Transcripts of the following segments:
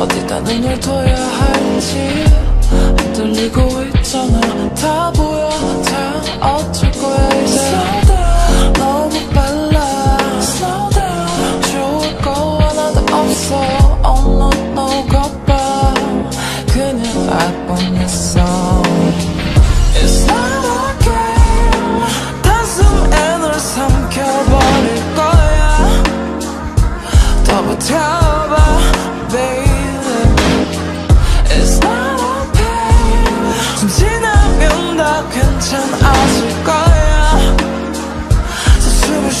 어디다 눈을 둬야 할지. 흔들리고 있잖아. 다 보여 다. 어쩔 거야 이제. Slow down. 너무 빨라. Slow down. 좋을 거 하나도 없어. Oh no no 거봐 그냥 알 뻔했어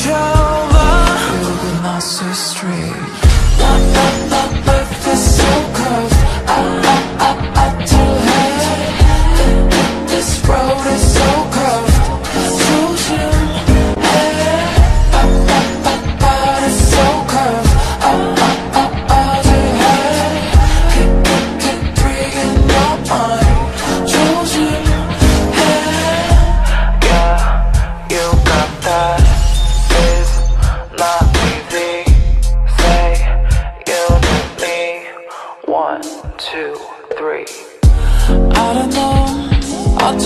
숨을 쉬어봐 그리고 나서 street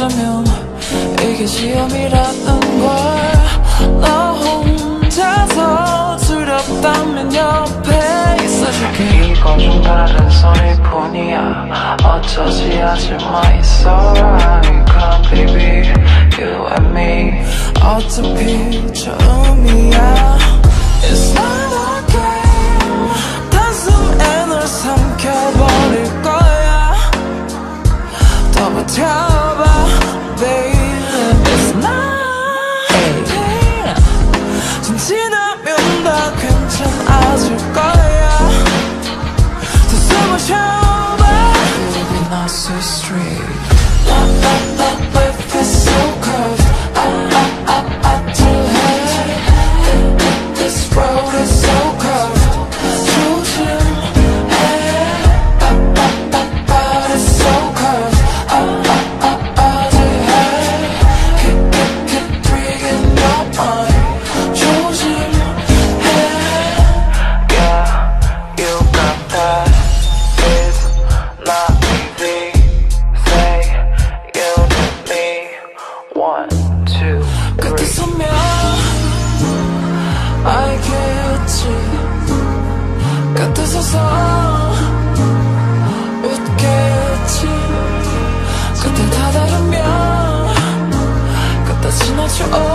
어쩌면 이게 시험이라는 걸너 혼자서 두렵다면 옆에 있어줄게 이건 좀 다른 소리 뿐이야. 어쩌지 하지 마, it's alright. Come, baby, you and me. 어차피 처음이야 It's not baby. It's not Oh 서면 알겠지. 끝에서서 웃겠지. 끝에 다다르면 끝에 지나쳐.